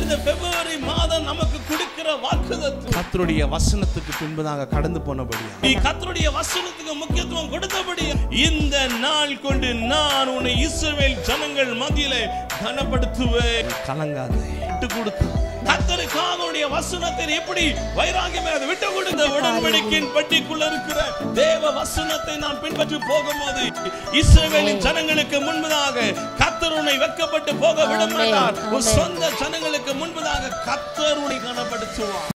இந்த பிப்ரவரி மாதம் நமக்கு கொடுக்கிற வாக்குதத்தம் கர்த்தருடைய வசனத்துக்கு பின்பதாக கடந்து போனபடியா? நீ கர்த்தருடைய வசனத்துக்கு முக்கியத்துவம் கொடுத்தபடி இந்த நாள் கொண்டு நான் உன்னை இஸ்ரவேல் ஜனங்கள் மத்தியிலே கனப்படுத்துவேன். கலங்காதே. விட்டு கொடுத்து. கர்த்தருக்காக உடைய வசனத்தை எப்படி வைராகியமே அதை விட்டு கொடுத்த உடன்படிக்கையின் பட்டிக்குள்ள இருக்கிற தேவ வசனத்தை நான் பின்பற்றி போகும்போது இஸ்ரவேலின் ஜனங்களுக்கு முன்பதாக கர்த்தர் உன்னை வெட்கப்பட்டு போக விட. மாட்டார் உன். சொந்த ஜனங்களுக்கு முன்பதாக கர்த்தர் உன்னை கனப்படுத்துவார்